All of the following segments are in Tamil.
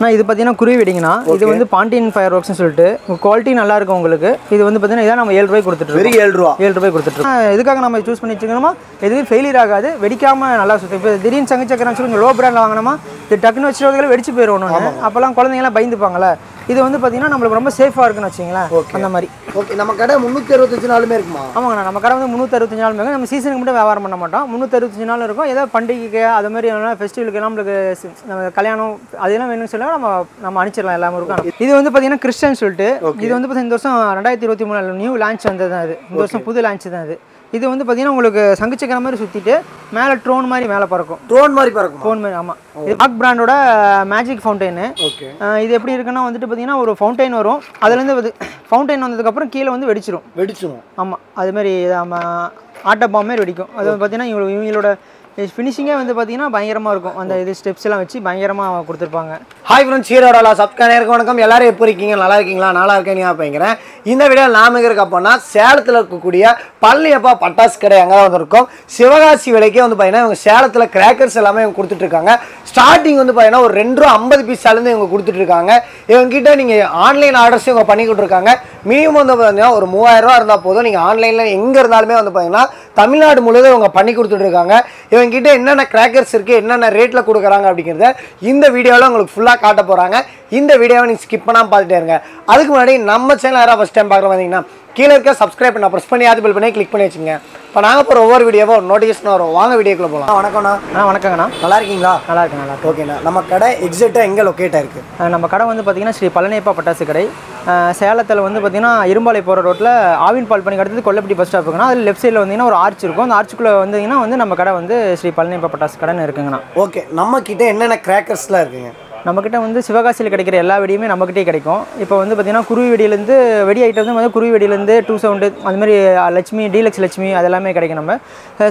நான் இது பார்த்தீங்கன்னா குருவி வெடிங்கண்ணா. இது வந்து பாண்டியன் ஃபயர் ஒர்க்ஸ்னு சொல்லிட்டு குவாலிட்டி நல்லா இருக்கும் உங்களுக்கு. இது வந்து பார்த்தீங்கன்னா இதான் நம்ம ஏழு ரூபாய் கொடுத்துட்டு வெறும் ஏழு ரூபா. ஏழு ரூபாய் கொடுத்துட்ருக்கோம் எதுக்காக நம்ம சூஸ் பண்ணி வச்சுக்கணுமா? எதுவும் ஃபெயிலியர் ஆகாது. வெடிக்காம நல்லா சுற்றும் இப்போ திடீர்னு சங்கு சக்கரம் சொல்லி கொஞ்சம் லோ பிராண்டில் வாங்கினோமா இது டக்குன்னு வச்சுருவதில் வெடிச்சு ஒன்று அப்போல்லாம் குழந்தைங்கலாம் பயந்துப்பாங்கல்ல. இது வந்து பார்த்தீங்கன்னா நம்மளுக்கு ரொம்ப சேஃபாக இருக்குன்னு வச்சிங்களேன் அந்த மாதிரி. ஓகே நம்ம கடை முந்நூற்றி அறுபத்தஞ்சு நாளுமே இருக்குமா? ஆமாங்கண்ணா நம்ம கடை வந்து முந்நூற்றறுபத்தஞ்சு நாள் மேங்க நம்ம சீசனுக்கு மட்டும் வியாபாரம் பண்ண மாட்டோம். முந்நூற்றறுபத்தஞ்சு நாள் இருக்கும். ஏதோ பண்டிகைக்கு அது மாதிரி ஃபெஸ்டிவலுக்கு நம்மளுக்கு கல்யாணம் அதெல்லாம் வேணும்னு சொல்ல நம்ம நம்ம அனுப்பிச்சிடலாம் எல்லாமே இருக்கும் இது வந்து பார்த்தீங்கன்னா கிறிஸ்டன் சொல்லிட்டு. இது வந்து பார்த்தீங்கன்னா இந்த வருஷம் ரெண்டாயிரத்தி இருபத்தி மூணு நியூ லான்ச் வந்தது தான் இது இந்த வருஷம் புது லான்ச் தான் இது இது வந்து பார்த்தீங்கன்னா உங்களுக்கு சங்குச்சக்கர மாதிரி சுற்றிட்டு மேலே ட்ரோன் மாதிரி மேலே பறக்கும். ட்ரோன் மாதிரி பறக்குமா? ஃபோன் மாதிரி ஆமாம் இது ஆக் பிராண்டோட மேஜிக் ஃபவுண்டெயின் ஓகே இது எப்படி இருக்குன்னா வந்துட்டு பார்த்தீங்கன்னா ஒரு ஃபவுண்டைன் வரும். அதுலேருந்து வந்து ஃபவுண்டைன் வந்ததுக்கப்புறம் கீழே வந்து வெடிச்சிரும். வெடிச்சிடும் ஆமாம் அது மாதிரி நம்ம ஆட்ட பாம் மாதிரி வெடிக்கும். அது பார்த்தீங்கன்னா இவங்க இவங்களோட ஃபினிஷிங்கே வந்து பார்த்தீங்கன்னா பயங்கரமாக இருக்கும். அந்த இது ஸ்டெப்ஸ் எல்லாம் வச்சு பயங்கரமாக கொடுத்துருப்பாங்க. ஹாய் ஃப்ரெண்ட்ஸ் ஹீரோடலா சப்ஸ்கிரைபருக்கு வணக்கம். எல்லாரும் எப்படி இருக்கீங்க? நல்லா இருக்கீங்களா? நல்லா இருக்கேன் நான் இந்த வீடியோ நாம இருக்க அப்போனா சேலத்தில் இருக்கக்கூடிய பழனியப்பா பட்டாசு கடை எங்கே வந்திருக்கோம். சிவகாசி விலைக்கே வந்து பார்த்தீங்கன்னா இவங்க சேலத்தில் கிராக்கர்ஸ் எல்லாமே இவங்க கொடுத்துட்ருக்காங்க ஸ்டார்டிங் வந்து பார்த்தீங்கன்னா ஒரு ரெண்டு ரூபா ஐம்பது பீஸாலேருந்து இவங்க கொடுத்துட்ருக்காங்க இவங்ககிட்ட நீங்கள் ஆன்லைன் ஆர்டர்ஸ் இவங்க பண்ணி கொடுத்துருக்காங்க. மினிமம் வந்து பார்த்தீங்கன்னா ஒரு மூவாயிரம் ரூபா இருந்தால் போதும். நீங்கள் ஆன்லைனில் எங்கே இருந்தாலுமே வந்து பார்த்தீங்கன்னா தமிழ்நாடு முழுவதும் இவங்க பண்ணி கொடுத்துட்ருக்காங்க இவங்க கிட்ட என்னென்ன கிராக்கர்ஸ் இருக்குது என்னென்ன ரேட்டில் கொடுக்குறாங்க அப்படிங்கிறத இந்த வீடியோவில் உங்களுக்கு ஃபுல்லாக காட்ட போகிறாங்க இந்த வீடியோவை நீங்கள் ஸ்கிப் பண்ணாமல் பார்த்துட்டே இருங்க. அதுக்கு முன்னாடி நம்ம சேனல் யாராவது ஃபஸ்ட் டைம் பார்க்குற பார்த்தீங்கன்னா கீழே இருக்க சப்ஸ்கிரைப் பண்ண ப்ரெஸ் பண்ணி ஆது பில் பண்ணி கிளிக் பண்ணி வச்சுங்க இப்போ நாங்கள் போகிற ஒவ்வொரு வீடியோவோ நோட்டிஃபிகேஷன் வரும். வாங்க வீடியோக்குள்ளே போகலாம் வணக்கம்ண்ணா. ஆ வணக்கங்கண்ணா. நல்லா இருக்கீங்களா? நல்லா இருக்கு நல்லா ஓகேண்ணா. நம்ம கடை எக்ஸாக்டாக எங்கே லொக்கேட்டாக இருக்குது நம்ம கடை வந்து பார்த்தீங்கன்னா ஸ்ரீ பழனியப்பா பட்டாசு கடை. சேலத்தில் வந்து பார்த்தீங்கன்னா இரும்பாலை போகிற ரோட்டில் ஆவின் பால் பண்ணி அடுத்தது கொல்லப்பட்டி பஸ் ஸ்டாப் இருக்குன்னா அதில் லெஃப்ட் சைடில் வந்தீங்கன்னா ஒரு ஆர்ச் இருக்கும். அந்த ஆர்ச்சுக்குள்ளே வந்தீங்கன்னா வந்து நம்ம கடை வந்து ஸ்ரீ பழனியப்பா பட்டாசு கடைன்னு இருக்குங்கண்ணா. ஓகே. நம்ம கிட்ட என்னென்ன கிராக்கர்ஸ்லாம் இருக்குங்க? நம்மக்கிட்ட வந்து சிவகாசியில் கிடைக்கிற எல்லா வெடியுமே நம்மக்கிட்டே கிடைக்கும். இப்போ வந்து பார்த்தீங்கன்னா குருவி வெடியிலேருந்து வெடி ஐட்டம் வந்து குருவி வெடியிலேருந்து டூ சவுண்டு அதுமாதிரி லட்சுமி டீலக்ஸ் லட்சுமி அதெல்லாமே கிடைக்கும் நம்ம.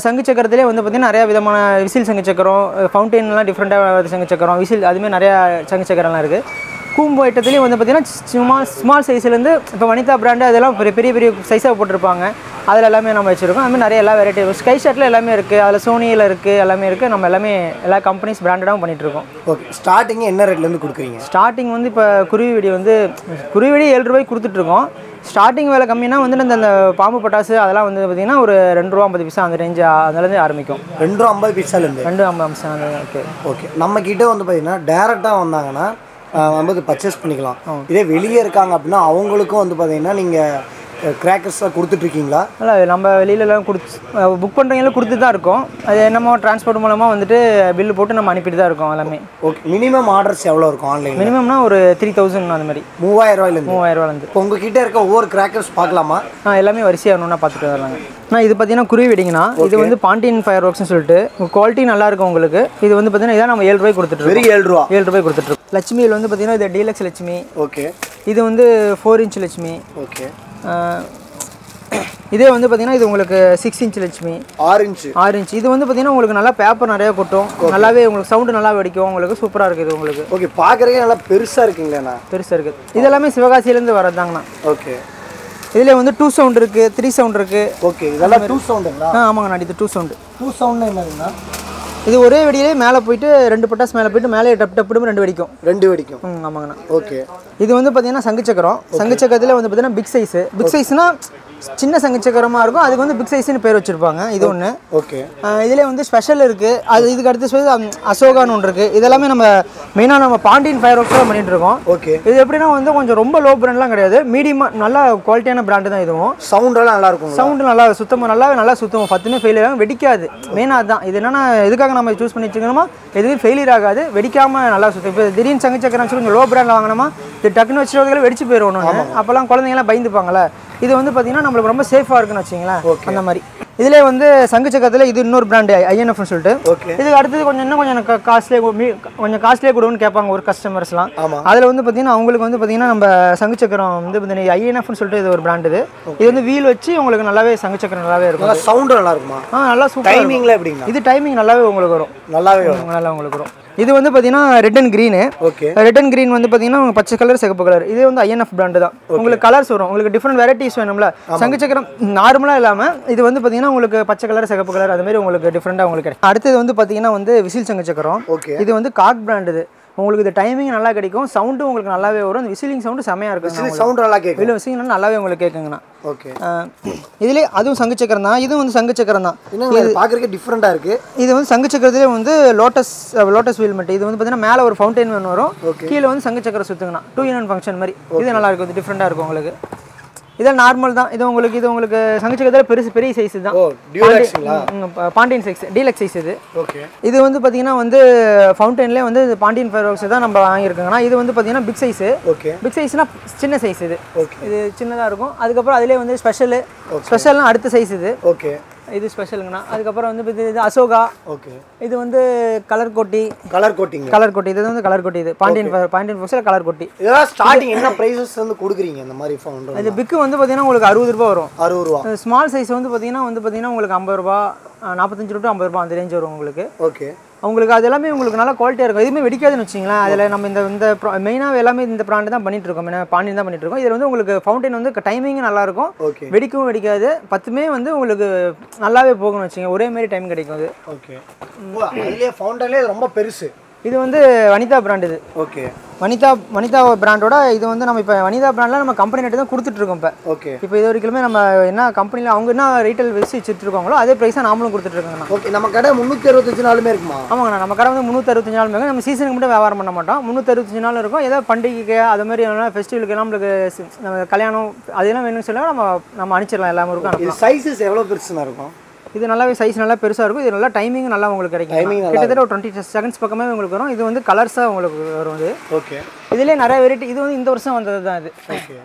சங்கு சக்கரத்திலே வந்து பார்த்தீங்கன்னா நிறையா விதமான விசில் சங்கு சக்கரம் ஃபவுண்டெயின்லாம் டிஃப்ரெண்ட்டாக சங்கு சக்கரம் விசில் அதுமாதிரி நிறையா சங்கு சக்கரம்லாம் இருக்குது கூம்பு ஐட்டத்துலேயும் வந்து பார்த்திங்கன்னா சும்மா ஸ்மால் சைஸ்லேருந்து இப்போ வனிதா பிராண்டு அதெல்லாம் பெரிய பெரிய பெரிய சைஸாக போட்டிருப்பாங்க. அதில் எல்லாமே நம்ம வச்சுருக்கோம். அது மாதிரி நிறைய எல்லா வெரைட்டி ஸ்கை ஷர்ட்டில் எல்லாமே இருக்குது அதில் சோனியில் இருக்குது எல்லாமே இருக்குது நம்ம எல்லாமே எல்லா கம்பெனிஸ் பிராண்டடாகவும் பண்ணிகிட்ருக்கோம் ஓகே ஸ்டார்டிங் என்ன ரேட்லேருந்து கொடுக்குறீங்க? ஸ்டார்டிங் வந்து இப்போ குருவி வெடி வந்து குருவி வெடி ஏழு ரூபாய்க்கு கொடுத்துட்ருக்கோம் ஸ்டார்டிங் விலை கம்மினா வந்து இந்த அந்த பாம்பு பட்டாசு அதெல்லாம் வந்து பார்த்திங்கன்னா ஒரு ரெண்டு ரூபா ஐம்பது பைசா அந்த ரேஞ்சு அதுலேருந்து ஆரம்பிக்கும். ரெண்டு ரூபா ஐம்பது பைசாலேருந்து ரெண்டு ஐம்பது அந்த ஓகே ஓகே நம்ம கிட்ட வந்து பார்த்தீங்கன்னா டேரெக்டாக வந்தாங்கன்னா வந்து பர்ச்சேஸ் பண்ணிக்கலாம். இதே வெளியே இருக்காங்க அப்படின்னா அவங்களுக்கும் வந்து பார்த்தீங்கன்னா நீங்கள் கிராக்கர்ஸ்லாம் கொடுத்துட்ருக்கீங்களா? இல்லை நம்ம வெளியிலலாம் கொடுத்து புக் பண்ணுறவங்களும் கொடுத்து தான் இருக்கோம். அது என்னமோ டிரான்ஸ்போர்ட் மூலமாக வந்துட்டு பில்லு போட்டு நம்ம அனுப்பிட்டு தான் இருக்கோம் எல்லாமே. ஓகே மினிமம் ஆர்டர்ஸ் எவ்வளோ இருக்கும் ஆன்லைனில் மினிமம்னா ஒரு த்ரீ தௌசண்ட் அந்த மாதிரி. மூவாயிரம் ரூபாலேருந்து இப்போ உங்ககிட்ட இருக்க ஒவ்வொரு கிராக்கர்ஸ் பார்க்கலாமா? ஆ எல்லாமே வரிசையாக ஒன்றா பார்த்துட்டு வரலாங்க. நான் இது பார்த்தீங்கன்னா குருவி வெடிங்கண்ணா. இது வந்து பாண்டியன் ஃபயர் ஒர்க்ஸ்னு சொல்லிட்டு குவாலிட்டி நல்லா இருக்கும் உங்களுக்கு. இது வந்து பார்த்தீங்கன்னா இதான் நம்ம ஏழு ரூபாய் கொடுத்துட்டு வெறும் ஏழு ரூபா? ஏழு ரூபாய் கொடுத்துட்ருக்கோம் லட்சுமியில் வந்து பார்த்தீங்கன்னா இது டீலக்ஸ் லட்சுமி. ஓகே இது வந்து ஃபோர் இன்ச் லட்சுமி. ஓகே இதே வந்து பார்த்தீங்கன்னா இது உங்களுக்கு சிக்ஸ் இன்ச் லட்சுமி. ஆறு இன்ச்சு ஆறு இன்ச் இது வந்து பார்த்தீங்கன்னா உங்களுக்கு நல்லா பேப்பர் நிறைய கொட்டும். நல்லாவே உங்களுக்கு சவுண்டு நல்லா வெடிக்கும். உங்களுக்கு சூப்பராக இருக்குது இது உங்களுக்கு. ஓகே பார்க்குறதுக்கே நல்லா பெருசாக இருக்குங்களேண்ணா பெருசாக இருக்குது இதெல்லாமே சிவகாசியிலேருந்து வரதாங்கண்ணா ஓகே இதில் வந்து டூ சவுண்ட் இருக்குது த்ரீ சவுண்ட் இருக்குது ஓகே இதெல்லாம் டூ சவுண்டுங்களா ஆ ஆமாங்கண்ணா இது டூ சவுண்டு டூ சவுண்ட்னா என்னதுண்ணா இது ஒரே வெடியிலே மேலே போயிட்டு ரெண்டு பட்டாசு மேலே போயிட்டு மேலே டப் டப்புன்னு ரெண்டு வெடிக்கும். ரெண்டு வெடிக்கும். ம் ஆமாங்கண்ணா. ஓகே. இது வந்து பார்த்தீங்கன்னா சங்கு சக்கரம். சங்கு சக்கரத்தில் வந்து பார்த்தீங்கன்னா பிக் சைஸு பிக் சைஸ்னா சின்ன சங்கு சக்கரமாக இருக்கும். அதுக்கு வந்து பிக் சைஸ்னு பேர் வச்சுருப்பாங்க. இது ஒன்று ஓகே. இதில் வந்து ஸ்பெஷல் இருக்குது அது இதுக்கு அடுத்த ஸ்பெஷல் அசோகான்னு ஒன்று இருக்குது இதெல்லாமே நம்ம மெயினாக நம்ம பாண்டியன் ஃபயர் ஒர்க்ஸ் தான் பண்ணிட்டு இருக்கோம். ஓகே. இது எப்படின்னா வந்து கொஞ்சம் ரொம்ப லோ பிராண்ட்லாம் கிடையாது. மீடியமாக நல்ல குவாலிட்டியான பிராண்டு தான் இதுவும் சவுண்டெல்லாம் நல்லா இருக்குங்களா? சவுண்டு நல்லா சுத்தமாக நல்லாவே நல்லா சுத்தம் பத்துமே ஃபெயிலியர் ஆகும் வெடிக்காது. மெயினாக அதுதான் இது என்னன்னா எதுக்காக நம்ம சூஸ் பண்ணி வச்சுக்கணுமா எதுவும் ஃபெயிலியர் ஆகாது. வெடிக்காமல் நல்லா சுத்தம் இப்போ திடீர்னு சங்கு சக்கரம் சொல்லி கொஞ்சம் லோ பிராண்டில் வாங்கினோமா இது டக்குன்னு வச்சுருவதில் வெடிச்சு போயிடும் ஒன்று அப்போல்லாம் குழந்தைங்கலாம் பயந்துப்பாங்கல்ல. இது வந்து பார்த்தீங்கன்னா நம்மளுக்கு ரொம்ப சேஃபாக இருக்குன்னு வச்சிங்களேன் அந்த மாதிரி. இதிலே வந்து சங்கு சக்கரத்தில் இது இன்னொரு பிராண்டு ஐஎன்எஃப்னு சொல்லிட்டு. இதுக்கு அடுத்தது கொஞ்சம் இன்னும் கொஞ்சம் காஸ்ட்லியே கொஞ்சம் காஸ்ட்லியே கொடுன்னு கேட்பாங்க ஒரு கஸ்டமர்ஸ்லாம். அதில் வந்து பார்த்தீங்கன்னா அவங்களுக்கு வந்து பார்த்தீங்கன்னா நம்ம சங்கு சக்கரம் வந்து பார்த்தீங்கன்னா ஐஎன்எஃப்னு சொல்லிட்டு இது ஒரு பிராண்ட் இது. இது வந்து வீல் வச்சு உங்களுக்கு நல்லாவே சங்கு சக்கரம் நல்லாவே இருக்கும். சவுண்டு நல்லா இருக்குமா? ஆ நல்லா சூப்பர் டைமிங்ல எப்படிங்கண்ணா? இது டைமிங் நல்லாவே உங்களுக்கு வரும். நல்லாவே நல்லா உங்களுக்கு வரும். இது வந்து பார்த்தீங்கன்னா red and green okay red and green வந்து பார்த்தீங்கன்னா பச்சை கலர் சிகப்பு கலர் இது வந்து ஐஎன்எஃப் பிராண்டு தான். உங்களுக்கு கலர்ஸ் வரும். உங்களுக்கு டிஃப்ரெண்ட் வெரைட்டிஸ் வேணும்ல. சங்கு சக்கரம் நார்மலாக இல்லாமல் இது வந்து பார்த்தீங்கன்னா உங்களுக்கு பச்சை கலர் சிகப்பு கலர் அது மாதிரி உங்களுக்கு டிஃப்ரெண்ட்டாக உங்களுக்கு கிடைக்கும். அடுத்தது வந்து பார்த்தீங்கன்னா வந்து விசில் சங்கு சக்கரம். ஓகே இது வந்து காக் பிராண்ட் இது. உங்களுக்கு இது டைமிங் நல்லா கிடைக்கும். சவுண்டும் உங்களுக்கு நல்லாவே வரும். அந்த விசிலிங் சவுண்டு செமையாக இருக்கும். சவுண்ட் நல்லா கேட்கும். வெளியில் விசிலிங் நல்லாவே உங்களுக்கு கேட்குங்கண்ணா. ஓகே இதுலேயே அதுவும் சங்கு சக்கரம் தான். இதுவும் வந்து சங்கு சக்கரம் தான். இது? பார்க்கறதுக்கு டிஃப்ரெண்ட்டாக இருக்கு. இது வந்து சங்கு சக்கரத்திலே வந்து லோட்டஸ் லோட்டஸ் வீல் மட்டும். இது வந்து பார்த்தீங்கன்னா மேலே ஒரு ஃபவுண்டைன் ஒன்று வரும். கீழே வந்து சங்கு சக்கரம் சுற்றுங்கண்ணா டூ இன் ஒன் ஃபங்க்ஷன் மாதிரி. இது நல்லா இருக்கும். டிஃப்ரெண்ட்டாக இருக்கும் உங்களுக்கு. இதெல்லாம் நார்மல் தான். இது உங்களுக்கு இது உங்களுக்கு சங்கு சக்கரத்தில் பெருசு பெரிய சைஸ் தான். பாண்டியன் சைஸ் டீலக்ஸ் சைஸ் இது. ஓகே. இது வந்து பார்த்தீங்கன்னா வந்து ஃபவுண்டன்லேயே வந்து பாண்டியன் ஃபயர் ஒர்க்ஸ் தான் நம்ம வாங்கியிருக்கோங்கண்ணா இது வந்து பார்த்தீங்கன்னா பிக் சைஸு ஓகே. பிக் சைஸ்னா சின்ன சைஸ் இது. ஓகே. இது சின்னதாக இருக்கும். அதுக்கப்புறம் அதிலே வந்து ஸ்பெஷலு ஸ்பெஷல்னா அடுத்த சைஸ் இது. ஓகே. இது ஸ்பெஷலுங்கண்ணா அதுக்கப்புறம் வந்து இது இது அசோகா. ஓகே. இது வந்து கலர் கொட்டி. கலர் கோட்டிங் கலர் கொட்டி. இது வந்து கலர் கொட்டி இது. பாண்டியன் பாண்டியன் ஃபோக்ஸில் கலர் கொட்டி. இதெல்லாம் ஸ்டார்டிங் என்ன ப்ரைஸஸ் வந்து கொடுக்குறீங்க இந்த மாதிரி ஃபவுண்டர் இது பிக்கு வந்து பார்த்தீங்கன்னா உங்களுக்கு அறுபது ரூபா வரும். அறுபது ரூபா. ஸ்மால் சைஸ் வந்து பார்த்தீங்கன்னா வந்து பார்த்தீங்கன்னா உங்களுக்கு ஐம்பது ரூபா நாற்பத்தஞ்சு ரூபா ஐம்பது ரூபா அந்த ரேஞ்ச் வரும் உங்களுக்கு. ஓகே. உங்களுக்கு அது எல்லாமே உங்களுக்கு நல்லா குவாலிட்டியாக இருக்கும். எதுவுமே வெடிக்காதுன்னு வச்சிங்களேன் அதில் நம்ம இந்த இந்த மெயினாக எல்லாமே இந்த பிராண்டு தான் பண்ணிட்டு இருக்கோம். பாண்டியன் தான் பண்ணிட்டு இருக்கோம். இதில் வந்து உங்களுக்கு ஃபவுண்டைன் வந்து டைமிங் நல்லா இருக்கும். ஓகே வெடிக்கவும் வெடிக்காது. பத்துமே வந்து உங்களுக்கு நல்லாவே போகணும்னு வச்சுங்க ஒரே மாதிரி டைம் கிடைக்கும் அது. ஓகே ரொம்ப பெருசு. இது வந்து வனிதா பிராண்ட் இது. ஓகே வனிதா வனிதா பிராண்டோட இது வந்து நம்ம இப்போ வனிதா பிராண்டில் நம்ம கம்பெனி ரேட்டு தான் கொடுத்துட்ருக்கோம் இப்போ. ஓகே. இப்போ இது வரைக்குமே நம்ம என்ன கம்பெனியில் அவங்க என்ன ரீட்டைல் வச்சு வச்சுருக்காங்களோ அதே ப்ரைஸாக நாமளும் கொடுத்துட்ருக்கோங்கண்ணா. ஓகே நம்ம கடை முந்நூற்றி அறுபத்தஞ்சு நாளுமே இருக்குமா? ஆமாங்கண்ணா நம்ம கடை வந்து முந்நூற்றறுபத்தஞ்சு நாள் நம்ம சீசனுக்கு மட்டும் வியாபாரம் பண்ண மாட்டோம். முந்நூற்றறுபத்தஞ்சு நாள் இருக்கும். ஏதோ பண்டிகைக்கு அது மாதிரி எல்லாம் ஃபெஸ்டிவலுக்கு நம்மளுக்கு நம்ம கல்யாணம் அதெல்லாம் வேணும்னு சொல்ல நம்ம நம்ம அனுப்பிச்சிடலாம். எல்லா ஊருக்கும் இது அனுப்பலாம் சைஸஸ் எவ்வளோ பெருசுனா இருக்கும்? இது நல்லாவே சைஸ் நல்லா பெருசாக இருக்கும். இது நல்லா டைமிங் நல்லா உங்களுக்கு கிடைக்கும். கிட்டத்தட்ட ஒரு டுவெண்ட்டி செகண்ட்ஸ் பக்கமே உங்களுக்கு வரும். இது வந்து கலர்ஸாக உங்களுக்கு வரும் இது. ஓகே இதுலேயே நிறைய வெரைட்டி இது வந்து இந்த வருஷம் வந்தது தான் இது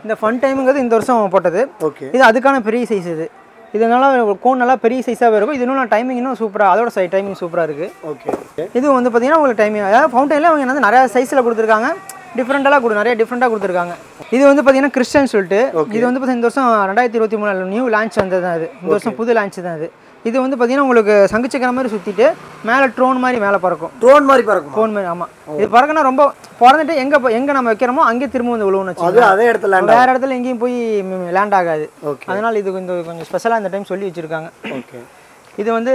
இந்த ஃபன் டைமுங்கிறது இந்த வருஷம் போட்டது. ஓகே இது அதுக்கான பெரிய சைஸ் இது. இதனால கோன் நல்லா பெரிய சைஸாகவே இருக்கும். இது இன்னும் டைமிங் இன்னும் சூப்பராக அதோட சை டைமிங் சூப்பராக இருக்குது ஓகே ஓகே இது வந்து பார்த்தீங்கன்னா உங்களுக்கு டைமிங் அதாவது ஃபவுண்டனில் அவங்க வந்து நிறையா சைஸில் கொடுத்துருக்காங்க. டிஃப்ரெண்ட்டாக கொடு நிறைய டிஃப்ரெண்ட்டாக கொடுத்துருக்காங்க. இது வந்து பார்த்தீங்கன்னா கிறிஸ்டன் சொல்லிட்டு இது வந்து பார்த்தீங்கன்னா இந்த வருஷம் ரெண்டாயிரத்தி இருபத்தி மூணு நியூ லான்ச் வந்தது தான் அது இந்த வருஷம் புது லான்ச் தான் அது இது வந்து பார்த்தீங்கன்னா உங்களுக்கு சங்குச்சக்கர மாதிரி சுற்றிட்டு மேலே ட்ரோன் மாதிரி மேலே பறக்கும். ட்ரோன் மாதிரி பறக்குமா? ட்ரோன் மாதிரி ஆமாம் இது பறக்கனா ரொம்ப பறந்துட்டு எங்கே எங்கே நம்ம வைக்கிறோமோ அங்கேயே திரும்ப வந்து விழுவுன்னு வச்சுக்கோங்க. அதே இடத்துல வேறு இடத்துல எங்கேயும் போய் லேண்ட் ஆகாது. அதனால் இது கொஞ்சம் கொஞ்சம் ஸ்பெஷலாக இந்த டைம் சொல்லி வச்சுருக்காங்க. ஓகே இது வந்து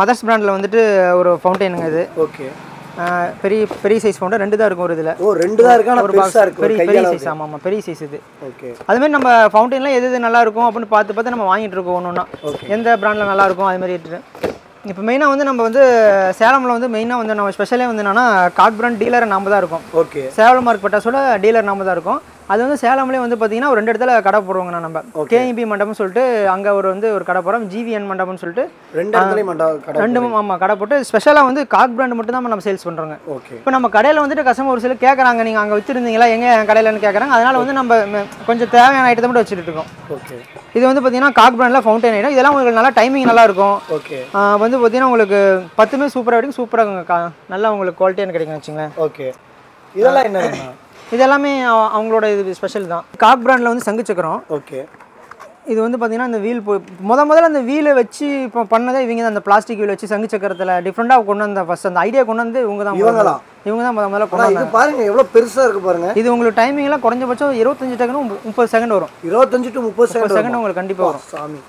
மதர்ஸ் பிராண்டில் வந்துட்டு ஒரு ஃபவுண்டெயினுங்க இது. ஓகே பெரிய பெரிய சைஸ் ஃபவுண்டர் ரெண்டு தான் இருக்கும் ஒரு இதில். ஓ ரெண்டு தான் இருக்கு? ஒரு பாக்ஸ் இருக்கு. பெரிய பெரிய சைஸ் ஆமாம் ஆமாம் பெரிய சைஸ் இது. ஓகே. அதுமாதிரி நம்ம ஃபவுண்டெயின்லாம் எது எது நல்லா இருக்கும் அப்படின்னு பார்த்து பார்த்து நம்ம வாங்கிட்டு இருக்கோம் ஒன்று ஒன்றா. எந்த பிராண்டில் நல்லா இருக்கும் அது மாதிரி. இப்போ மெயினாக வந்து நம்ம வந்து சேலமில் வந்து மெயினாக வந்து நம்ம ஸ்பெஷலே வந்து என்னன்னா காட் பிராண்ட் டீலர் நாம தான் இருக்கும். ஓகே. சேலம் மார்க் பட்டாசோட டீலர் நாம தான் இருக்கும். அது வந்து சேலம்லேயே வந்து பார்த்தீங்கன்னா ஒரு ரெண்டு இடத்துல கடை போடுவாங்கண்ணா நம்ம. கேஇபி மண்டபம்னு சொல்லிட்டு அங்கே ஒரு வந்து ஒரு கடை போகிறோம் ஜிவிஎன் மண்டபம்னு சொல்லிட்டு. ரெண்டு இடத்துலையும் மண்டா கடை ரெண்டு ஆமாம் கடை போட்டு ஸ்பெஷலாக வந்து காக் பிராண்ட் மட்டும் தான் நம்ம சேல்ஸ் பண்ணுறோங்க இப்போ நம்ம கடையில் வந்துட்டு கஸ்டமர் ஒரு சிலர் கேட்குறாங்க நீங்கள் அங்கே வச்சுருந்தீங்களா எங்கே என் கடையிலன்னு கேட்குறாங்க அதனால் வந்து நம்ம கொஞ்சம் தேவையான ஐட்டத்தை மட்டும் வச்சுட்டு இருக்கோம். ஓகே இது வந்து பார்த்தீங்கன்னா காக் பிராண்டில் ஃபவுண்டைன் ஐட்டம் இதெல்லாம் உங்களுக்கு நல்லா டைமிங் நல்லா இருக்கும். ஓகே வந்து பார்த்தீங்கன்னா உங்களுக்கு பத்துமே சூப்பராக கிடைக்கும். சூப்பராக நல்லா உங்களுக்கு குவாலிட்டியான கிடைக்கும் வச்சுங்களேன். ஓகே இதெல்லாம் என்னங்கண்ணா இது எல்லாமே அவ- அவங்களோட இது ஸ்பெஷல் தான். காக் பிராண்டில் வந்து சங்கு சக்கரம் ஓகே. இது வந்து பார்த்தீங்கன்னா அந்த வீல் முத முதல்ல அந்த வீலை வச்சு இப்போ பண்ணதே இவங்க தான் அந்த பிளாஸ்டிக் வீல் வச்சு சங்கு சக்கரத்தில் டிஃப்ரெண்ட்டாக கொண்டு வந்த ஃபர்ஸ்ட் அந்த ஐடியா கொண்டு வந்து இவங்க தான் இவங்களா? இவங்க தான் முத முதல்ல கொண்டு இது பாருங்க எவ்வளோ பெருசாக இருக்கு பாருங்க. இது உங்களுக்கு டைமிங்லாம் குறைஞ்சபட்சம் இருபத்தஞ்சு செகண்ட் முப்பது செகண்ட் வரும். இருபத்தஞ்சு டு முப்பது முப்பது செகண்ட் செகண்ட் உங்களுக்கு கண்டிப்பாக வரும். சாமி.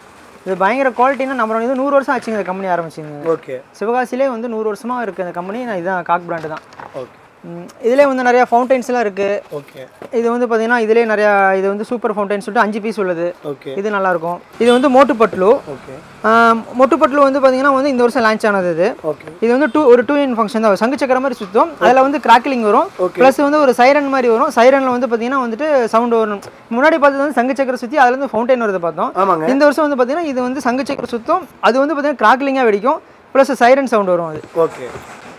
இது பயங்கர குவாலிட்டினா நம்ம இது நூறு வருஷம் ஆச்சுங்க இந்த கம்பெனி ஆரம்பிச்சிங்க ஓகே. சிவகாசிலே வந்து நூறு வருஷமாக இருக்குது இந்த கம்பெனி நான் இதுதான் காக் பிராண்டு தான். ஓகே. ம், இதுலேயே வந்து நிறையா ஃபவுண்டைன்ஸ்லாம் இருக்குது ஓகே இது வந்து பார்த்தீங்கன்னா இதுலேயே நிறையா இது வந்து சூப்பர் ஃபவுண்டைன் சொல்லிட்டு அஞ்சு பீஸ் உள்ளது. ஓகே இது நல்லாயிருக்கும். இது வந்து மோட்டுப்பட்லு ஓகே மொட்டுப்பட்லு வந்து பார்த்தீங்கன்னா வந்து இந்த வருஷம் லான்ச் ஆனது இது. ஓகே இது வந்து டூ ஒரு டூ இன் ஃபங்க்ஷன் தான் சங்கு சக்கர மாதிரி சுற்றும் அதில் வந்து கிராக்கிலிங் வரும். ப்ளஸ் வந்து ஒரு சைரன் மாதிரி வரும். சைரனில் வந்து பார்த்தீங்கன்னா வந்துட்டு சவுண்ட் வரும். முன்னாடி பார்த்தது வந்து சங்கு சக்கர சுற்றி அதுல இருந்து ஃபவுண்டைன் வருது பார்த்தோம். ஆமாங்க. இந்த வருஷம் வந்து பார்த்தீங்கன்னா இது வந்து சங்கு சக்கர சுத்தம். அது வந்து பார்த்தீங்கன்னா கிராக்லிங்காக வெடிக்கும். ப்ளஸ் சைரன் சவுண்ட் வரும் அது. ஓகே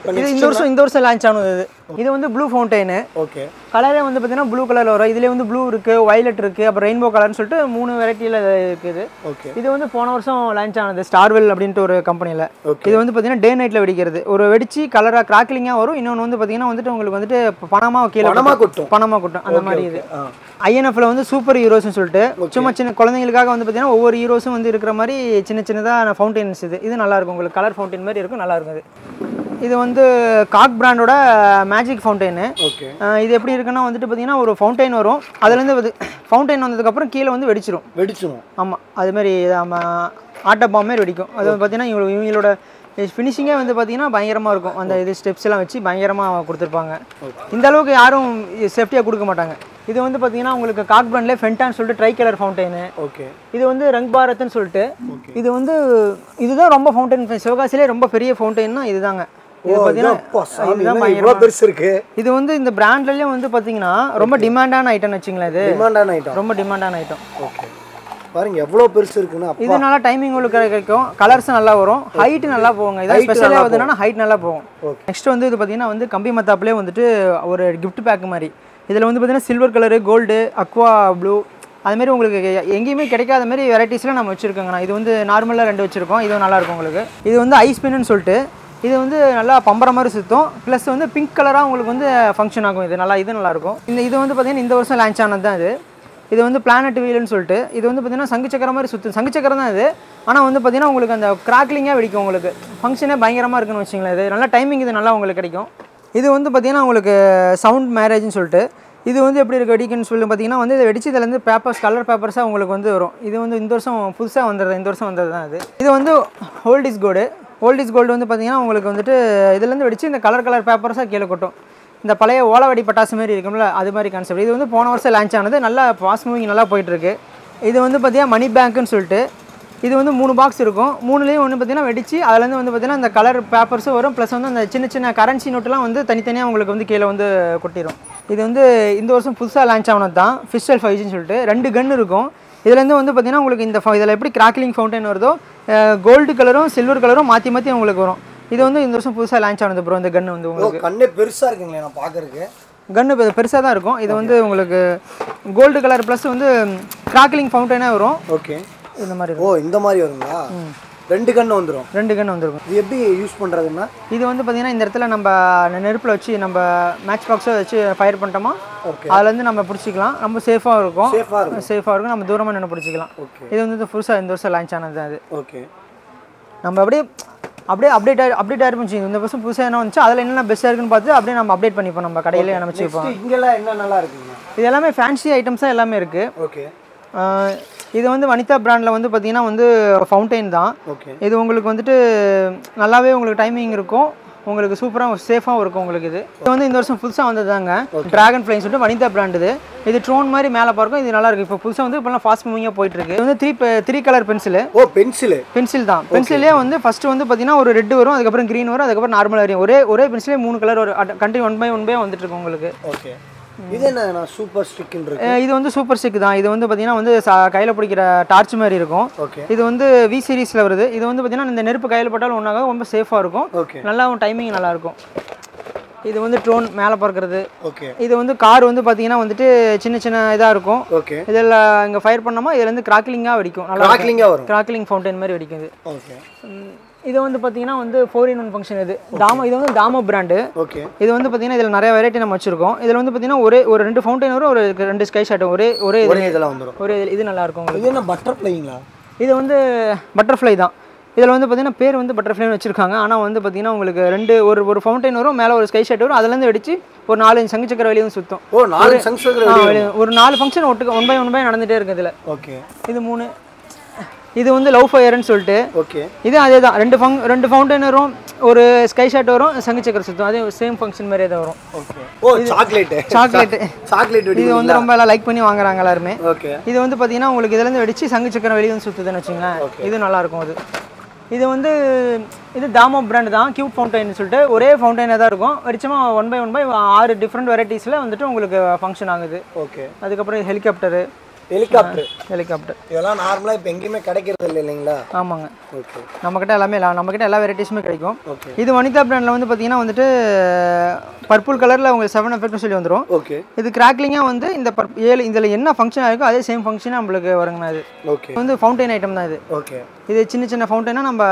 இது இந்த வருஷம் இந்த வருஷம் லான்ச் ஆனது இது. இது வந்து ப்ளூ ஃபவுண்டைனு ஓகே கலரே வந்து பார்த்தீங்கன்னா ப்ளூ கலரில் வரும். இதுலேயே வந்து ப்ளூ இருக்குது வயலட் இருக்குது அப்புறம் ரெயின்போ கலர்னு சொல்லிட்டு மூணு வெரைட்டியில் இருக்குது. ஓகே இது வந்து போன வருஷம் லான்ச் ஆனது ஸ்டார்வெல் அப்படின்ட்டு ஒரு கம்பெனியில். இது வந்து பார்த்தீங்கன்னா டே நைட்டில் வெடிக்கிறது. ஒரு வெடிச்சு கலராக கிராக்லிங்காக வரும். இன்னொன்று வந்து பார்த்தீங்கன்னா வந்துட்டு உங்களுக்கு வந்துட்டு பணமாக கீழே பணமா கொட்டும். பணமாக கொட்டும். அந்த மாதிரி இது. ஐஎன்எஃப்ல வந்து சூப்பர் ஹீரோஸ்னு சொல்லிட்டு சும்மா சின்ன குழந்தைங்களுக்காக வந்து பார்த்தீங்கன்னா ஒவ்வொரு ஹீரோஸும் வந்து இருக்கிற மாதிரி சின்ன சின்னதாக ஃபவுண்டெயின்ஸ் இது. இது நல்லா இருக்கும். உங்களுக்கு கலர் ஃபவுண்டைன் மாதிரி இருக்கும். நல்லா இருக்கும் இது. இது வந்து காக் பிராண்டோட மேஜிக் ஃபவுண்டைனு ஓகே. இது எப்படி இருக்குன்னா வந்துட்டு பார்த்தீங்கன்னா ஒரு ஃபவுண்டைன் வரும். அதுலேருந்து ஃபவுண்டைன் வந்ததுக்கப்புறம் கீழே வந்து வெடிச்சிரும். வெடிச்சிரும். ஆமாம் அது மாதிரி நம்ம ஆட்ட பாம் மாதிரி வெடிக்கும். அது வந்து பார்த்தீங்கன்னா இவங்க இவங்களோட ஃபினிஷிங்கே வந்து பார்த்தீங்கன்னா பயங்கரமாக இருக்கும். அந்த இது ஸ்டெப்ஸ் எல்லாம் வச்சு பயங்கரமாக கொடுத்துருப்பாங்க. இந்த அளவுக்கு யாரும் சேஃப்டியாக கொடுக்க மாட்டாங்க. இது வந்து பார்த்தீங்கன்னா உங்களுக்கு காக் பிராண்ட்லேயே ஃபென்டான்னு சொல்லிட்டு ட்ரை கலர் ஃபவுண்டெயின் ஓகே. இது வந்து ரங் பாரத்னு சொல்லிட்டு இது வந்து இதுதான் ரொம்ப ஃபவுண்டைன் சிவகாசிலே ரொம்ப பெரிய ஃபவுண்டைன்னா இதுதாங்க. இது பார்த்தீங்கன்னா பெருசு இருக்கு? இது வந்து இந்த பிராண்ட்லயும் வந்து பார்த்தீங்கன்னா ரொம்ப டிமாண்டான ஐட்டம் வச்சுங்களேன் இது. டிமாண்டான ஐட்டம் ரொம்ப டிமாண்டான ஐட்டம் ஓகே பாருங்க எவ்வளோ பெருசு இருக்குன்னு இது நல்லா டைமிங் உங்களுக்கு கிடைக்கும். கலர்ஸ் நல்லா வரும். ஹைட் நல்லா போகுங்க. இதான் ஸ்பெஷலாக வந்துன்னா ஹைட் நல்லா போகும். நெக்ஸ்ட் வந்து இது பார்த்தீங்கன்னா வந்து கம்பி மத்தாப்புலேயே வந்துட்டு ஒரு கிஃப்ட் பேக் மாதிரி. இதில் வந்து பார்த்தீங்கன்னா silver colour gold aqua blue அதுமாரி உங்களுக்கு எங்கேயுமே கிடைக்காத மாதிரி வெரைட்டிஸ்லாம் நம்ம வச்சுருக்கோங்கண்ணா. இது வந்து நார்மலாக ரெண்டு வச்சுருக்கோம். இதுவும் நல்லா இருக்கும் உங்களுக்கு. இது வந்து ஐஸ் பின்னு சொல்லிட்டு இது வந்து நல்லா பம்பரம் மாதிரி சுற்றும் ப்ளஸ் வந்து பிங்க் கலராக உங்களுக்கு வந்து ஃபங்க்ஷன் ஆகும் இது. நல்லா இது நல்லாயிருக்கும் இந்த இது வந்து பார்த்திங்கன்னா இந்த வருஷம் லான்ச் ஆனது தான் இது. இது வந்து பிளானட் வீலுன்னு சொல்லிட்டு இது வந்து பார்த்திங்கன்னா சங்கு சக்கரம் மாதிரி சுற்றும் சங்கு சக்கரம் தான் இது. ஆனால் வந்து பார்த்திங்கன்னா உங்களுக்கு அந்த கிராக்லிங்காக வெடிக்கும் உங்களுக்கு. ஃபங்க்ஷனே பயங்கரமாக இருக்குன்னு வச்சிங்களேன் இது. நல்லா டைமிங் இது நல்லா உங்களுக்கு கிடைக்கும். இது வந்து பார்த்திங்கன்னா உங்களுக்கு சவுண்ட் மேரேஜ்னு சொல்லிட்டு இது வந்து எப்படி இருக்குது வெடிக்குன்னு சொல்லி பார்த்தீங்கன்னா வந்து இதை வெடிச்சு இதுலேருந்து பேப்பர்ஸ் கலர் பேப்பர்ஸாக உங்களுக்கு வந்து வரும். இது வந்து இந்த வருஷம் புதுசாக வந்துடுது இந்த வருஷம் வந்தது தான் இது. இது வந்து old is good old is gold வந்து பார்த்திங்கன்னா உங்களுக்கு வந்துட்டு இதுலேருந்து வெடிச்சு இந்த கலர் கலர் பேப்பர்ஸாக கீழே கொட்டும். இந்த பழைய ஓலவடி பட்டாசு மாதிரி இருக்கும்ல அது மாதிரி கான்செப்ட் இது வந்து போன வருஷம் லான்ச் ஆனது நல்லா ஃபாஸ்ட் மூவிங் நல்லா போயிட்டுருக்கு. இது வந்து பார்த்திங்கன்னா மணி பேங்க்னு சொல்லிட்டு இது வந்து மூணு பாக்ஸ் இருக்கும். மூணுலேயும் ஒன்று பார்த்தீங்கன்னா வெடிச்சு அதுலேருந்து வந்து பார்த்தீங்கன்னா அந்த கலர் பேப்பர்ஸும் வரும். ப்ளஸ் வந்து அந்த சின்ன சின்ன கரன்சி நோட்டெலாம் வந்து தனித்தனியாக உங்களுக்கு வந்து கீழே வந்து கொட்டிடும் இது வந்து இந்த வருஷம் புதுசாக லான்ச் ஆனது தான் ஃபிஸ்டல் ஃபைவ்ஜின்னு சொல்லிட்டு. ரெண்டு கன் இருக்கும். இதுலேருந்து வந்து பார்த்தீங்கன்னா உங்களுக்கு இந்த இதில் எப்படி கிராக்லிங் ஃபவுண்டைன் வருதோ கோல்டு கலரும் சில்வர் கலரும் மாற்றி மாற்றி உங்களுக்கு வரும். இது வந்து இந்த வருஷம் புதுசாக லான்ச் ஆனது ப்ரோ இந்த கன்று வந்து உங்களுக்கு. கண்ணே பெருசா இருக்குங்களே நான் பார்க்கறதுக்கு. கன்று பெருசாக தான் இருக்கும். இது வந்து உங்களுக்கு கோல்டு கலர் ப்ளஸ் வந்து கிராக்லிங் ஃபவுண்டைனாக வரும். ஓகே இந்த மாதிரி ஓ இந்த மாதிரி வருங்களா? ரெண்டு கண்ணு வந்துடும் ரெண்டு கன்று வந்துருக்கும். இது எப்படி யூஸ் பண்றதுன்னா? இது வந்து பார்த்தீங்கன்னா இந்த இடத்துல நம்ம நெருப்பில் வச்சு நம்ம மேட்ச் பாக்ஸை வச்சு ஃபயர் பண்ணிட்டோமா ஓகே அதுலேருந்து நம்ம பிடிச்சிக்கலாம். நம்ம சேஃபாக இருக்கும். சேஃபா இருக்கும். சேஃபாக இருக்கும். நம்ம தூரமாக நின்று பிடிச்சிக்கலாம். ஓகே இது வந்து புதுசாக இந்த வருஷம் லான்ச் ஆனது அது. ஓகே நம்ம அப்படியே அப்படியே அப்டேட் அப்டேட் ஆகிருப்போம் இந்த வருஷம் புதுசாக என்ன வந்துச்சு அதில் என்னென்ன பெஸ்ட்டாக இருக்குன்னு பார்த்து அப்படியே நம்ம அப்டேட் பண்ணிப்போம் நம்ம கடையிலே Next இங்கெல்லாம் என்ன நல்லா இருக்குங்க? இது எல்லாமே ஃபேன்சி ஐட்டம்ஸாக எல்லாமே இருக்குது ஓகே இது வந்து வனிதா பிராண்டில் வந்து பார்த்தீங்கன்னா வந்து ஃபவுண்டைன் தான். இது உங்களுக்கு வந்துட்டு நல்லாவே உங்களுக்கு டைமிங் இருக்கும். உங்களுக்கு சூப்பராக சேஃபாகவும் இருக்கும் உங்களுக்கு இது. இது வந்து இந்த வருஷம் புதுசாக வந்ததாங்க டிராகன் ஃப்ளைன்னு சொல்லிட்டு வனிதா பிராண்ட் இது. இது ட்ரோன் மாதிரி மேலே பார்க்கும் இது நல்லா இருக்கு. இப்போ புதுசாக வந்து இப்போலாம் ஃபாஸ்ட் மூவிங்காக போயிட்டு இருக்கு இது வந்து three three colour pencil oh pencil pencil தான். பென்சிலே வந்து ஃபர்ஸ்ட் வந்து பார்த்தீங்கன்னா ஒரு ரெட் வரும் அதுக்கப்புறம் க்ரீன் வரும் அதுக்கப்புறம் நார்மல் வரையும். ஒரே ஒரே பென்சிலே மூணு கலர் வரும். Country one by one by வந்துட்டு இருக்கும் உங்களுக்கு. ஓகே. இது என்ன சூப்பர் ஸ்டிக்னு இருக்கு? அஹ் இது வந்து சூப்பர் ஸ்டிக் தான். இது வந்து பார்த்தீங்கன்னா வந்து கையில் பிடிக்கிற டார்ச் மாதிரி இருக்கும். ஓகே இது வந்து வி சீரிஸில் வருது. இது வந்து பார்த்தீங்கன்னா இந்த நெருப்பு கையில் பட்டாலும் ஒன்றாக ரொம்ப சேஃபாக இருக்கும். ஓகே நல்லாவும் டைமிங் நல்லா இருக்கும். இது வந்து ட்ரோன் மேலே பார்க்கறது ஓகே இது வந்து கார் வந்து பார்த்தீங்கன்னா வந்துட்டு சின்ன சின்ன இதாக இருக்கும். ஓகே இதில் இங்கே ஃபயர் பண்ணோமா இதுல இருந்து கிராக்லிங்காக வெடிக்கும். நல்லா கிராக்லிங்காக வரும். கிராக்லிங் ஃபவுண்டைன் மாதிரி வெடிக்கும் ஓகே இது வந்து பார்த்தீங்கன்னா வந்து ஃபோர் இன் ஒன் ஃபங்க்ஷன் இது. தாமோ இது வந்து தாமோ பிராண்டு ஓகே இது வந்து பார்த்தீங்கன்னா இதில் நிறைய வெரைட்டி நம்ம வச்சிருக்கோம். இதில் வந்து பார்த்தீங்கன்னா ஒரே ஒரு ரெண்டு ஃபவுண்டைன் வரும் ஒரு ரெண்டு ஸ்கை ஷாட் ஒரே ஒரே இது ஒரே இதெல்லாம் வந்துடும் ஒரே இது- நல்லா இருக்கும் இது என்ன பட்டர்ஃப்ளைங்களா இது வந்து பட்டர்ஃப்ளை தான். இதில் வந்து பார்த்தீங்கன்னா பேர் வந்து பட்டர்ஃப்ளைன்னு வச்சிருக்காங்க. ஆனால் வந்து பார்த்தீங்கன்னா உங்களுக்கு ரெண்டு ஒரு ஒரு ஃபவுண்டைன் வரும் மேலே ஒரு ஸ்கை ஷாட் வரும். அதுலேருந்து வெடிச்சு ஒரு நாலு சங்கு சக்கர வெளியும் சுற்றும் ஓ நாலு ஒரு நாலு ஃபங்க்ஷன் ஒட்டுக்கு ஒன் பை ஒன் பை நடந்துகிட்டே இருக்கு இதில். ஓகே இது மூணு. இது வந்து லவ் ஃபயர்னு சொல்லிட்டு. ஓகே இது அதே தான் ரெண்டு ஃபங் ரெண்டு ஃபவுண்டைன் வரும் ஒரு ஸ்கை ஷாட் வரும் சங்கு சக்கர சுற்றும் அதே சேம் ஃபங்க்ஷன் மாதிரியே தான் வரும். Okay oh chocolate chocolate chocolate இது வந்து ரொம்ப எல்லாம் லைக் பண்ணி வாங்குறாங்க எல்லாருமே. ஓகே இது வந்து பார்த்தீங்கன்னா உங்களுக்கு இதுலேருந்து வெடிச்சு சங்கு சக்கரம் வெளியே வந்து சுற்றுதுன்னு வச்சுங்களேன் இது நல்லா இருக்கும் அது. இது வந்து இது தாமோ பிராண்ட் தான் கியூட் ஃபவுண்டைன் சொல்லிட்டு. ஒரே ஃபவுண்டைனாக தான் இருக்கும். வெடிச்சமா ஒன் பை ஒன் பை ஆறு டிஃப்ரெண்ட் வெரைட்டிஸில் வந்துட்டு உங்களுக்கு ஃபங்க்ஷன் ஆகுது. ஓகே அதுக்கப்புறம் ஹெலிகாப்டரு ஹெலிகாப்டர். ஹெலிகாப்டர். இதெல்லாம் நார்மலாக இப்போ எங்கேயுமே கிடைக்கிறது இல்லை இல்லைங்களா? ஆமாங்க. ஓகே. நம்மக்கிட்ட எல்லாமே எல்லா நம்மக்கிட்ட எல்லா வெரைட்டிஸுமே கிடைக்கும். ஓகே. இது வனிதா பிராண்டில் வந்து பார்த்தீங்கன்னா வந்துட்டு பர்பிள் கலரில் உங்களுக்கு செவன் எஃபெக்ட்னு சொல்லி வந்துடும் ஓகே இது கிராக்லிங்காக வந்து இந்த பர் ஏழு இதில் என்ன ஃபங்க்ஷன் இருக்கோ அதே சேம் ஃபங்க்ஷன் நம்மளுக்கு வருங்கண்ணா இது. ஓகே வந்து ஃபவுண்டைன் ஐட்டம் தான் இது. ஓகே இது சின்ன சின்ன ஃபவுண்டைனாக நம்ம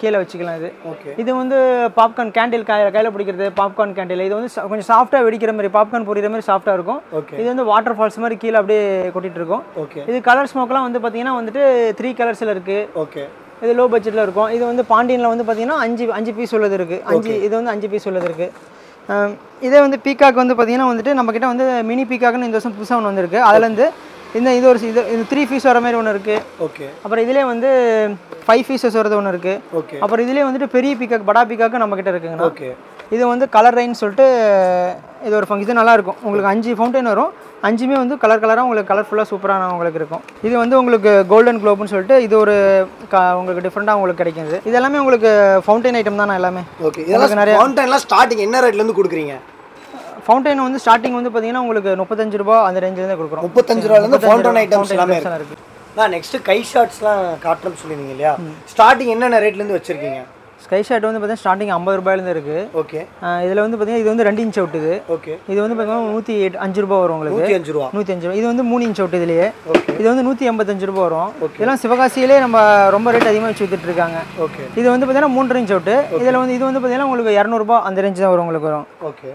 கீழே வச்சுக்கலாம் இது. ஓகே இது வந்து பாப்கார்ன் கேண்டில் காய கையில் பிடிக்கிறது பாப்கார்ன் கேண்டில் இது வந்து கொஞ்சம் சாஃப்ட்டாக வெடிக்கிற மாதிரி பாப்கார்ன் பொரியிற மாதிரி சாஃப்ட்டாக இருக்கும். ஓகே இது வந்து வாட்டர் ஃபால்ஸ் மாதிரி கீழே அப்படியே கொட்டிட்டு இருக்கும். ஓகே இது கலர் ஸ்மோக்லாம் வந்து பார்த்தீங்கன்னா வந்துட்டு த்ரீ கலர்ஸில் இருக்குது ஓகே இது லோ பட்ஜெட்டில் இருக்கும். இது வந்து பாண்டியனில் வந்து பார்த்தீங்கன்னா அஞ்சு அஞ்சு பீஸ் உள்ளது இருக்குது அஞ்சு இது வந்து அஞ்சு பீஸ் உள்ளது இருக்குது இதே வந்து பீகாக் வந்து பார்த்தீங்கன்னா வந்துட்டு நம்மக்கிட்ட வந்து மினி பீகாக்னு இந்த வருஷம் புதுசாக ஒன்று வந்திருக்கு. அதுலேருந்து இந்த இது ஒரு இது இது த்ரீ பீஸ் வர மாதிரி ஒன்று இருக்குது ஓகே அப்புறம் இதுலேயே வந்து ஃபைவ் பீசஸ் வரது ஒன்று இருக்குது ஓகே அப்புறம் இதுலேயே வந்துட்டு பெரிய பீக்காக் படா பீக்காக்கு நம்மக்கிட்ட இருக்குங்கண்ணா. ஓகே இது வந்து கலர் ரைன்னு சொல்லிட்டு இது ஒரு ஃபங்க் இது நல்லா இருக்கும். உங்களுக்கு அஞ்சு ஃபவுண்டைன் வரும். அஞ்சுமே வந்து கலர் கலராக உங்களுக்கு கலர்ஃபுல்லாக சூப்பரான உங்களுக்கு இருக்கும். இது வந்து உங்களுக்கு கோல்டன் குளோப்னு சொல்லிட்டு இது ஒரு உங்களுக்கு டிஃப்ரெண்ட்டாக உங்களுக்கு கிடைக்குது. இது எல்லாமே உங்களுக்கு ஃபவுண்டைன் ஐட்டம் தானே எல்லாமே? ஓகே இதெல்லாம் ஃபவுண்டன்லாம் ஸ்டார்டிங் என்ன ரேட்ல இருந்து கொடுக்குறீங்க? ஃபவுண்டைன் வந்து ஸ்டார்டிங் வந்து பார்த்தீங்கன்னா உங்களுக்கு முப்பத்தஞ்சு ரூபா அந்த ரேஞ்சிலேருந்து கொடுக்குறோம். முப்பத்தஞ்சு ரூபாயில இருந்து ஃபவுண்டன் ஐட்டம்ஸ் எல்லாமே items எல்லாம் இருக்கு. இருக்கு. நான் நெக்ஸ்ட் கை ஷார்ட்ஸ்லாம் காட்டுறேன்னு சொல்லியிருந்தீங்க இல்லையா? ஸ்டார்டிங் என்னென்ன ரேட்ல இருந்து வச்சிருக்கீங்க? ஸ்கை ஷர்ட் வந்து பார்த்தீங்கன்னா ஸ்டார்டிங் ஐம்பது ரூபாயிலேருந்து இருக்குது ஓகே. இதில் வந்து பார்த்தீங்கன்னா இது வந்து ரெண்டு இன்ச் அவுட் இது ஓகே. இது வந்து பார்த்தீங்கன்னா நூற்றி எட்டு அஞ்சு ரூபா வரும் உங்களுக்கு. நூற்றி அஞ்சு ரூபா. நூற்றி அஞ்சு ரூபா. இது வந்து மூணு இன்ச் அவுட் இதுலேயே இது வந்து நூற்றி எண்பத்தஞ்சு ரூபா வரும். இதெல்லாம் சிவகாசியிலே நம்ம ரொம்ப ரேட் அதிகமாக வச்சு வித்துட்டு இருக்காங்க. ஓகே. இது வந்து பார்த்தீங்கன்னா மூன்று இன்ச் அவுட்டு இதில் வந்து இது வந்து பார்த்தீங்கன்னா உங்களுக்கு இரநூறுபா அந்த ரேஞ்ச் தான் வரும் உங்களுக்கு வரும். ஓகே.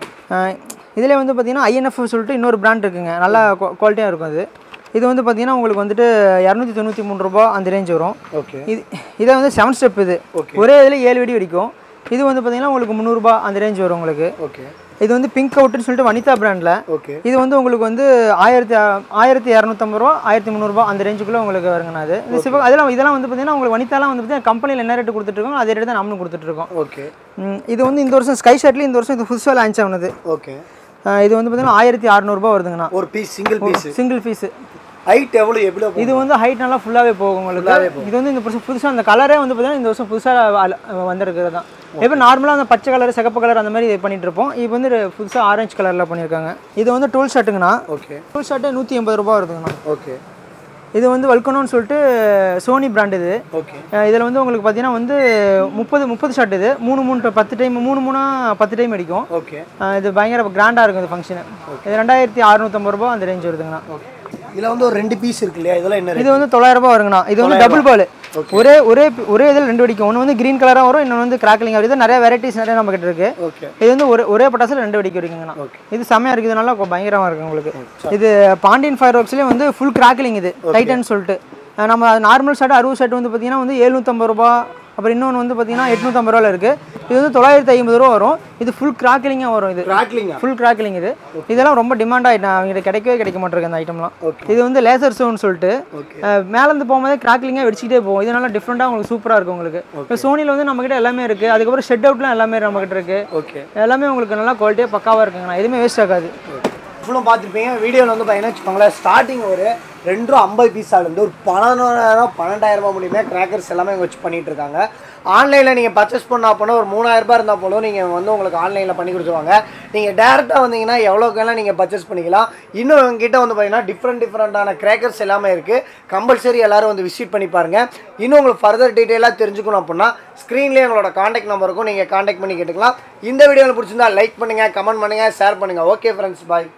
இதில் வந்து பார்த்தீங்கன்னா ஐஎன்எஃப் சொல்லிட்டு இன்னொரு பிராண்ட் இருக்குங்க. நல்லா குவாலிட்டியாக இருக்கும் அது. இது வந்து பார்த்தீங்கன்னா உங்களுக்கு வந்துட்டு இரநூத்தி தொண்ணூற்றி மூணு ரூபா அந்த ரேஞ்ச் வரும். ஓகே இது இதை வந்து செவன் ஸ்டெப் இது. ஒரே இதில் ஏழு வெடி வெடிக்கும். இது வந்து பார்த்தீங்கன்னா உங்களுக்கு முந்நூறுபா அந்த ரேஞ்ச் வரும் உங்களுக்கு. ஓகே இது வந்து பிங்க் அவுட்னு சொல்லிட்டு வனிதா பிராண்டில் ஓகே இது வந்து உங்களுக்கு வந்து ஆயிரத்தி ஆயிரத்தி இரநூத்தம்பது ரூபா ஆயிரத்தி முந்நூறுபா அந்த ரேஞ்சுக்குள்ளே உங்களுக்கு வருங்கண்ணா அது இந்த சிவ அதெல்லாம் இதெல்லாம் வந்து பார்த்தீங்கன்னா உங்களுக்கு வனிதாலாம் வந்து பார்த்தீங்கன்னா கம்பெனியில் என்ன ரேட்டு கொடுத்துட்ருக்கோம் அதே ரேட்டு தான் நம்மளும் கொடுத்துட்ருக்கோம் ஓகே இது வந்து இந்த வருஷம் ஸ்கை ஷர்ட்லேயும் இந்த வருஷம் இது புதுசாக லான்ச் ஆனது. ஓகே இது வந்து பார்த்தீங்கன்னா ஆயிரத்தி அறநூறுபா வருதுங்கண்ணா. ஒரு piece single piece single piece height எவ்வளோ எவ்வளோ இது வந்து ஹைட் நல்லா ஃபுல்லாகவே போகும் உங்களுக்கு. இது வந்து இந்த வருஷம் புதுசாக அந்த கலரே வந்து பார்த்தீங்கன்னா இந்த வருஷம் புதுசாக வந்திருக்கிறது தான் இப்போ நார்மலாக அந்த பச்சை கலர் சிகப்பு கலர் அந்த மாதிரி பண்ணிட்டு இருப்போம். இப்போ வந்து புதுசாக ஆரஞ்சு கலரில் பண்ணியிருக்காங்க இது வந்து டூல் ஷர்ட்டுங்கண்ணா ஓகே. டூல் ஷர்ட்டு நூற்றி எண்பது ரூபா வருதுங்கண்ணா. ஓகே. இது வந்து வல்கனோன்னு சொல்லிட்டு சோனி பிராண்ட் இது. ஓகே. இதில் வந்து உங்களுக்கு பார்த்தீங்கன்னா வந்து முப்பது முப்பது ஷர்ட் இது. மூணு மூணு பத்து டைம் மூணு மூணா பத்து டைம் அடிக்கும். ஓகே. இது பயங்கர கிராண்டாக இருக்கும் இந்த ஃபங்க்ஷனு இது ரெண்டாயிரத்தி அறுநூத்தம்பது ரூபா அந்த ரேஞ்ச் வருதுங்கண்ணா. ஓகே. இதில் வந்து ஒரு ரெண்டு பீஸ் இருக்கு இல்லையா? இதெல்லாம் என்ன இது வந்து தொள்ளாயிரம் ரூபாய் வருங்கண்ணா. இது வந்து டபுள் பால் ஒரே ஒரே ஒரே இதில் ரெண்டு வெடிக்கும். ஒன்று வந்து கிரீன் கலராக வரும் இன்னொன்று வந்து கிராக்லிங் வருது நிறைய வெரைட்டிஸ் நிறைய நம்ம கிட்ட இருக்கு. இது வந்து ஒரே ஒரே பட்டாசில் ரெண்டு வெடிக்க இருக்குங்கண்ணா. இது செம்மையாக இருக்குது நல்லா பயங்கரமாக இருக்கு உங்களுக்கு. இது பாண்டியன் ஃபயர் ஒர்க்ஸ்லேயே வந்து ஃபுல் கிராக்லிங் இது. டைட்டன் சொல்லிட்டு நம்ம நார்மல் ஷர்ட் அறுபது ஷர்ட் வந்து பார்த்தீங்கன்னா வந்து எழுநூற்றம்பது ரூபா அப்புறம் இன்னொன்று வந்து பார்த்தீங்கன்னா எட்நூற்றம்பது ரூபாயில் இருக்குது இது வந்து தொள்ளாயிரத்தி ஐம்பது ரூபா வரும். இது ஃபுல் கிராக்லிங்காக வரும் இது. கிராக்லிங்கா ஃபுல் கிராக்லிங் இது. இதெல்லாம் ரொம்ப டிமாண்ட் ஆகிட்டேன் அவங்ககிட்ட கிடைக்கவே கிடைக்க மாட்டிருக்கு அந்த ஐட்டம்லாம். இது வந்து லேசர் சோன்னு சொல்லிட்டு மேலேருந்து போகும்போது கிராக்லிங்காக வெடிச்சிக்கிட்டே போகும். இது நல்லா டிஃப்ரெண்ட்டாக உங்களுக்கு சூப்பராக இருக்கும் உங்களுக்கு. இப்போ சோனியில் வந்து நம்மக்கிட்ட எல்லாமே இருக்குது அதுக்கப்புறம் ஷெட் அவுட்லாம் எல்லாமே நம்மக்கிட்ட இருக்குது ஓகே எல்லாமே உங்களுக்கு நல்லா குவாலிட்டியாக பக்காவாக இருக்குங்கண்ணா. எதுவுமே வேஸ்ட் ஆகாது. ஃபுல்லும் பார்த்துருப்பீங்க. வீடியோவில் வந்து பார்த்தீங்கன்னா வச்சுக்கோங்களேன் ஸ்டார்டிங் ஒரு ரெண்டு ரூபா ஐம்பது பீஸாலேருந்து ஒரு பதினோராயிரம் பன்னெண்டாயிரம் ரூபா முடியுமே கிராக்கர்ஸ் எல்லாமே இங்கே வச்சு பண்ணிட்டு இருக்காங்க. ஆன்லைனில் நீங்கள் பர்ச்சேஸ் பண்ண போனால் ஒரு மூணாயிரம் ரூபாய் இருந்தால் போலும் நீங்கள் வந்து உங்களுக்கு ஆன்லைனில் பண்ணி கொடுத்துருவாங்க. நீங்கள் டேரெக்டாக வந்தீங்கன்னா எவ்வளோக்கெல்லாம் நீங்கள் பர்ச்சேஸ் பண்ணிக்கலாம். இன்னும் எங்ககிட்ட வந்து பார்த்தீங்கன்னா டிஃப்ரெண்ட் டிஃப்ரெண்ட்டான கிராக்கர்ஸ் எல்லாமே இருக்குது கம்பல்சரி எல்லோரும் வந்து விசிட் பண்ணி பாருங்கள் இன்னும் உங்களுக்கு ஃபர்தர் டீட்டெயிலாக தெரிஞ்சுக்கணும் அப்படின்னா ஸ்க்ரீன்லேயே எங்களோட காண்டாக்ட் நம்பர் இருக்கும். நீங்கள் காண்டாக்ட் பண்ணி கேட்டுக்கலாம். இந்த வீடியோவில் பிடிச்சிருந்தா லைக் பண்ணுங்கள் கமெண்ட் பண்ணுங்கள் ஷேர் பண்ணுங்கள் ஓகே ஃப்ரெண்ட்ஸ் பாய்